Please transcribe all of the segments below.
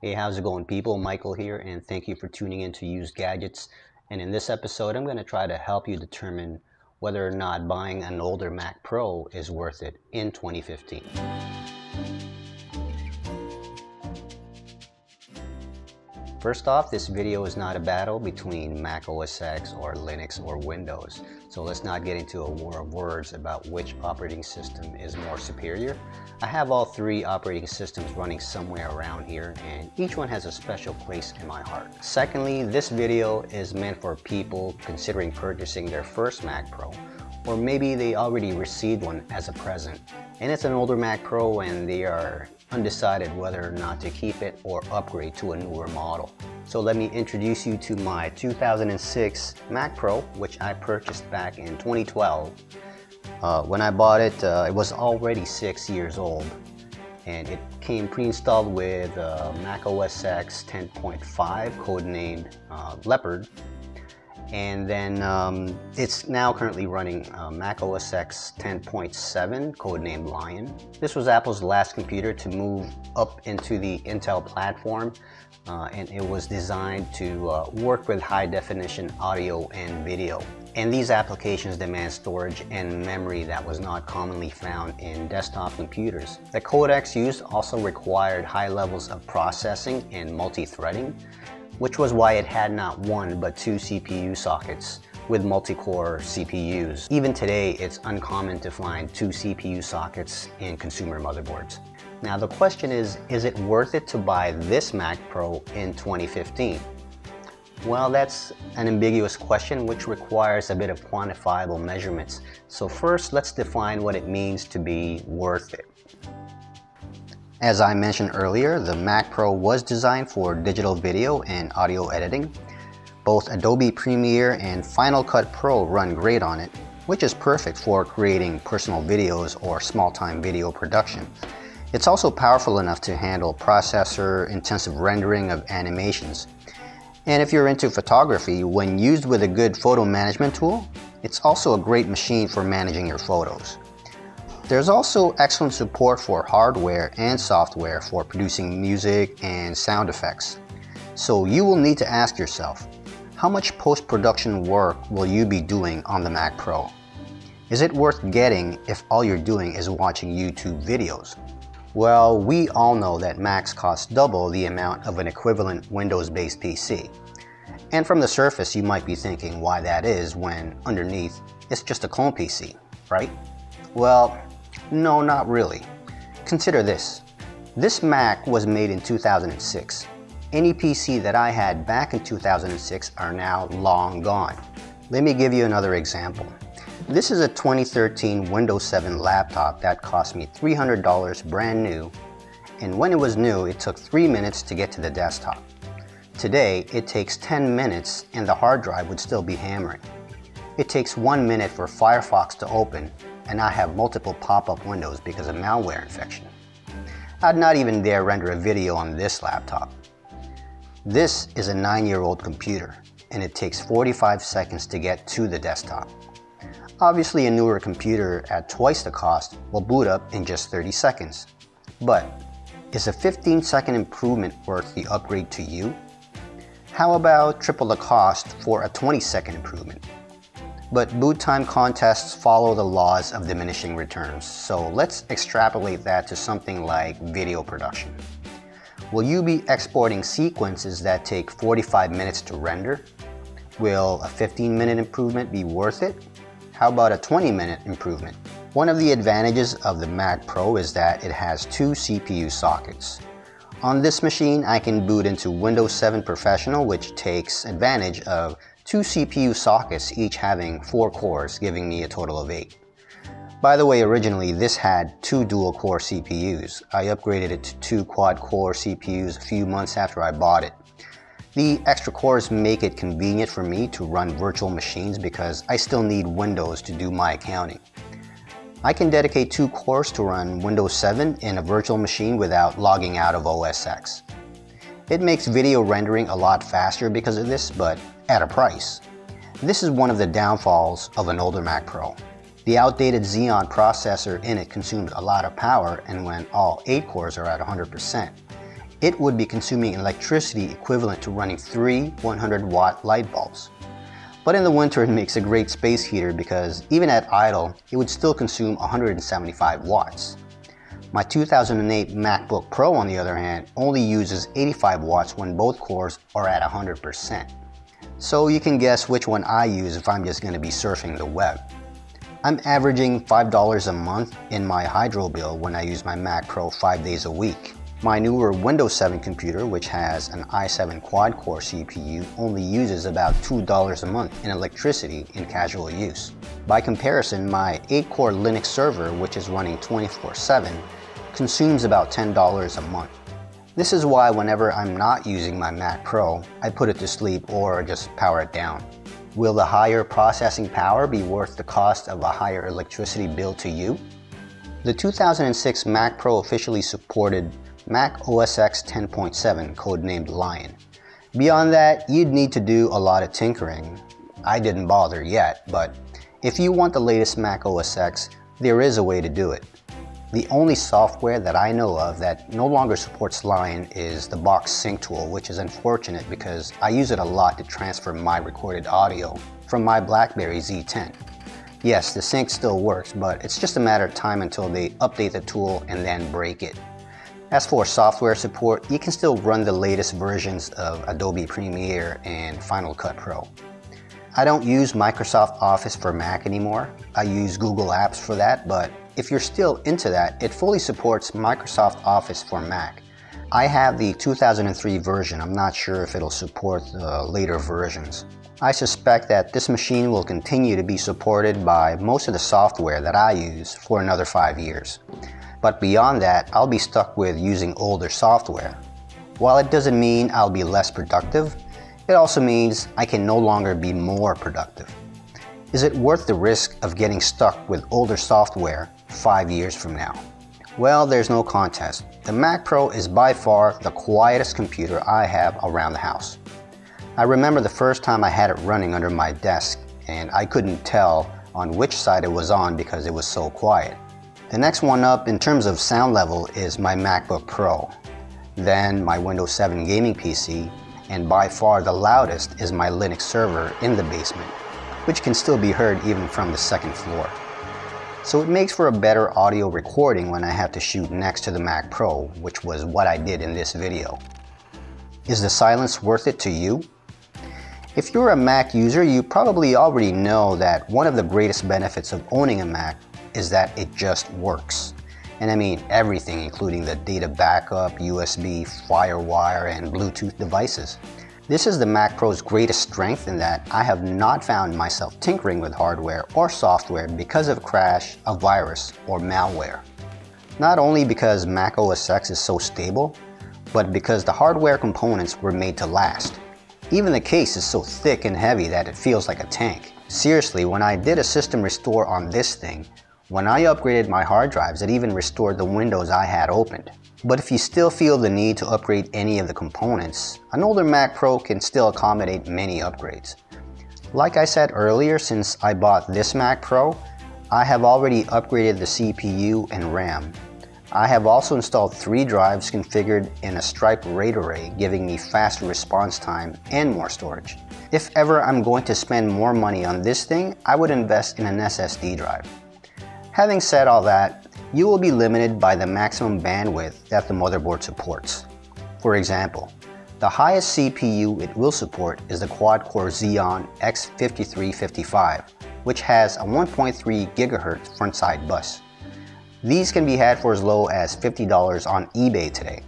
Hey, how's it going people? Michael here and thank you for tuning in to Used Gadgets. And in this episode, I'm going to try to help you determine whether or not buying an older Mac Pro is worth it in 2015. First off, this video is not a battle between Mac OS X or Linux or Windows. So let's not get into a war of words about which operating system is more superior. I have all three operating systems running somewhere around here and each one has a special place in my heart. Secondly, this video is meant for people considering purchasing their first Mac Pro or maybe they already received one as a present and it's an older Mac Pro and they are undecided whether or not to keep it or upgrade to a newer model. So let me introduce you to my 2006 Mac Pro, which I purchased back in 2012. Uh, when I bought it, uh, it was already six years old and it came pre-installed with uh, Mac OS X 10.5 codenamed uh, Leopard and then um, it's now currently running uh, Mac OS X 10.7, codenamed Lion. This was Apple's last computer to move up into the Intel platform, uh, and it was designed to uh, work with high definition audio and video. And these applications demand storage and memory that was not commonly found in desktop computers. The codecs used also required high levels of processing and multi-threading, which was why it had not one but two CPU sockets with multi-core CPUs. Even today, it's uncommon to find two CPU sockets in consumer motherboards. Now the question is, is it worth it to buy this Mac Pro in 2015? Well, that's an ambiguous question which requires a bit of quantifiable measurements. So first, let's define what it means to be worth it. As I mentioned earlier, the Mac Pro was designed for digital video and audio editing. Both Adobe Premiere and Final Cut Pro run great on it, which is perfect for creating personal videos or small-time video production. It's also powerful enough to handle processor-intensive rendering of animations. And if you're into photography, when used with a good photo management tool, it's also a great machine for managing your photos. There's also excellent support for hardware and software for producing music and sound effects. So you will need to ask yourself, how much post-production work will you be doing on the Mac Pro? Is it worth getting if all you're doing is watching YouTube videos? Well, we all know that Macs cost double the amount of an equivalent Windows-based PC. And from the surface, you might be thinking why that is when underneath, it's just a clone PC, right? Well, no, not really. Consider this. This Mac was made in 2006. Any PC that I had back in 2006 are now long gone. Let me give you another example. This is a 2013 Windows 7 laptop that cost me $300 brand new, and when it was new, it took 3 minutes to get to the desktop. Today, it takes 10 minutes and the hard drive would still be hammering. It takes 1 minute for Firefox to open and I have multiple pop-up windows because of malware infection. I'd not even dare render a video on this laptop. This is a 9-year-old computer and it takes 45 seconds to get to the desktop. Obviously a newer computer at twice the cost will boot up in just 30 seconds. But is a 15 second improvement worth the upgrade to you? How about triple the cost for a 20 second improvement? But boot time contests follow the laws of diminishing returns, so let's extrapolate that to something like video production. Will you be exporting sequences that take 45 minutes to render? Will a 15 minute improvement be worth it? How about a 20 minute improvement? One of the advantages of the Mac Pro is that it has two CPU sockets. On this machine, I can boot into Windows 7 Professional, which takes advantage of two CPU sockets each having 4 cores giving me a total of 8. By the way, originally this had two dual-core CPUs. I upgraded it to two quad-core CPUs a few months after I bought it. The extra cores make it convenient for me to run virtual machines because I still need Windows to do my accounting. I can dedicate two cores to run Windows 7 in a virtual machine without logging out of OS X. It makes video rendering a lot faster because of this, but at a price. This is one of the downfalls of an older Mac Pro. The outdated Xeon processor in it consumes a lot of power and when all 8 cores are at 100%, it would be consuming electricity equivalent to running three 100 watt light bulbs. But in the winter it makes a great space heater because even at idle, it would still consume 175 watts. My 2008 MacBook Pro on the other hand only uses 85 watts when both cores are at 100%. So you can guess which one I use if I'm just going to be surfing the web. I'm averaging $5 a month in my hydro bill when I use my Mac Pro 5 days a week. My newer Windows 7 computer, which has an i7 quad-core CPU, only uses about $2 a month in electricity in casual use. By comparison, my 8-core Linux server, which is running 24-7, consumes about $10 a month. This is why whenever I'm not using my Mac Pro, I put it to sleep or just power it down. Will the higher processing power be worth the cost of a higher electricity bill to you? The 2006 Mac Pro officially supported Mac OS X 10.7, codenamed Lion. Beyond that, you'd need to do a lot of tinkering. I didn't bother yet, but if you want the latest Mac OS X, there is a way to do it. The only software that I know of that no longer supports Lion is the Box Sync tool, which is unfortunate because I use it a lot to transfer my recorded audio from my BlackBerry Z10. Yes, the sync still works, but it's just a matter of time until they update the tool and then break it. As for software support, you can still run the latest versions of Adobe Premiere and Final Cut Pro. I don't use Microsoft Office for Mac anymore. I use Google Apps for that, but if you're still into that, it fully supports Microsoft Office for Mac. I have the 2003 version. I'm not sure if it'll support the later versions. I suspect that this machine will continue to be supported by most of the software that I use for another five years. But beyond that, I'll be stuck with using older software. While it doesn't mean I'll be less productive, it also means I can no longer be more productive. Is it worth the risk of getting stuck with older software five years from now? Well, there's no contest. The Mac Pro is by far the quietest computer I have around the house. I remember the first time I had it running under my desk and I couldn't tell on which side it was on because it was so quiet. The next one up in terms of sound level is my MacBook Pro, then my Windows 7 gaming PC, and by far the loudest is my Linux server in the basement, which can still be heard even from the second floor. So it makes for a better audio recording when I have to shoot next to the Mac Pro, which was what I did in this video. Is the silence worth it to you? If you're a Mac user, you probably already know that one of the greatest benefits of owning a Mac is that it just works. And I mean everything, including the data backup, USB, FireWire, and Bluetooth devices. This is the Mac Pro's greatest strength in that I have not found myself tinkering with hardware or software because of a crash, a virus, or malware. Not only because Mac OS X is so stable, but because the hardware components were made to last. Even the case is so thick and heavy that it feels like a tank. Seriously, when I did a system restore on this thing, when I upgraded my hard drives, it even restored the windows I had opened. But if you still feel the need to upgrade any of the components, an older Mac Pro can still accommodate many upgrades. Like I said earlier, since I bought this Mac Pro, I have already upgraded the CPU and RAM. I have also installed three drives configured in a Stripe RAID array, giving me faster response time and more storage. If ever I'm going to spend more money on this thing, I would invest in an SSD drive. Having said all that, you will be limited by the maximum bandwidth that the motherboard supports. For example, the highest CPU it will support is the quad-core Xeon X5355, which has a 1.3 GHz front-side bus. These can be had for as low as $50 on eBay today.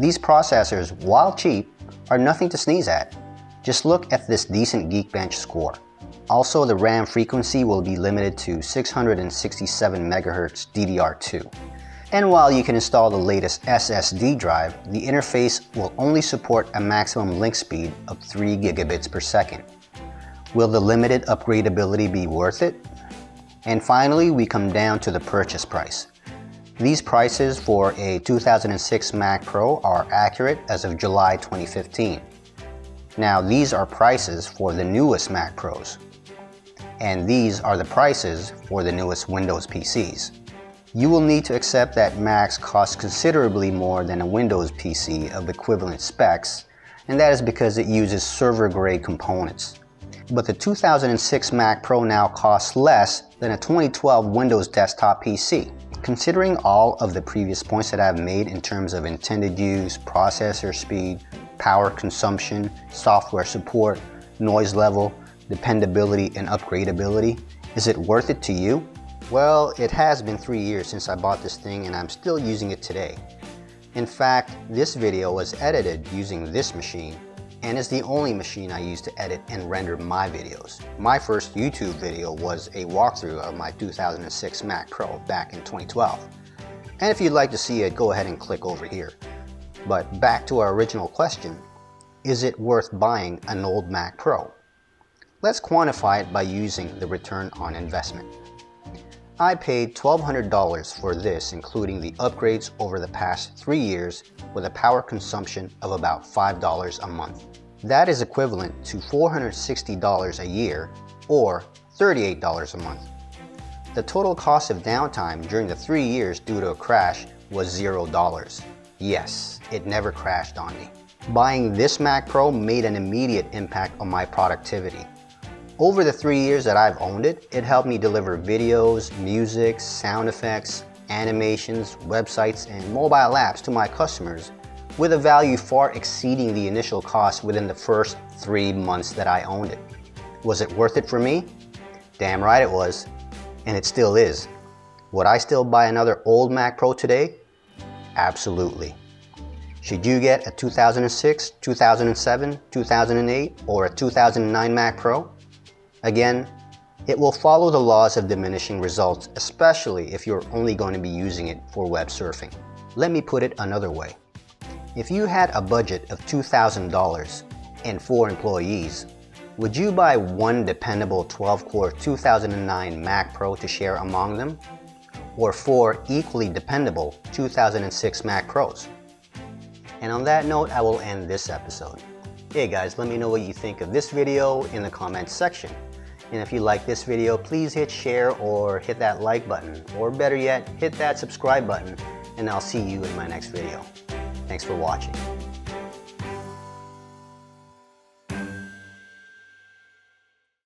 These processors, while cheap, are nothing to sneeze at. Just look at this decent Geekbench score. Also, the RAM frequency will be limited to 667 MHz DDR2. And while you can install the latest SSD drive, the interface will only support a maximum link speed of 3 gigabits per second. Will the limited upgradability be worth it? And finally, we come down to the purchase price. These prices for a 2006 Mac Pro are accurate as of July 2015. Now, these are prices for the newest Mac Pros and these are the prices for the newest Windows PCs. You will need to accept that Macs cost considerably more than a Windows PC of equivalent specs, and that is because it uses server-grade components. But the 2006 Mac Pro now costs less than a 2012 Windows desktop PC. Considering all of the previous points that I've made in terms of intended use, processor speed, power consumption, software support, noise level, dependability, and upgradability, is it worth it to you? Well, it has been three years since I bought this thing and I'm still using it today. In fact, this video was edited using this machine and is the only machine I use to edit and render my videos. My first YouTube video was a walkthrough of my 2006 Mac Pro back in 2012. And if you'd like to see it, go ahead and click over here. But back to our original question, is it worth buying an old Mac Pro? Let's quantify it by using the return on investment. I paid $1,200 for this including the upgrades over the past three years with a power consumption of about $5 a month. That is equivalent to $460 a year or $38 a month. The total cost of downtime during the three years due to a crash was $0. Yes, it never crashed on me. Buying this Mac Pro made an immediate impact on my productivity. Over the three years that I've owned it, it helped me deliver videos, music, sound effects, animations, websites, and mobile apps to my customers with a value far exceeding the initial cost within the first three months that I owned it. Was it worth it for me? Damn right it was, and it still is. Would I still buy another old Mac Pro today? Absolutely. Should you get a 2006, 2007, 2008, or a 2009 Mac Pro? Again, it will follow the laws of diminishing results, especially if you're only going to be using it for web surfing. Let me put it another way. If you had a budget of $2,000 and four employees, would you buy one dependable 12-core 2009 Mac Pro to share among them? Or four equally dependable 2006 Mac Pros? And on that note, I will end this episode. Hey guys, let me know what you think of this video in the comments section. And if you like this video, please hit share or hit that like button. Or better yet, hit that subscribe button and I'll see you in my next video. Thanks for watching.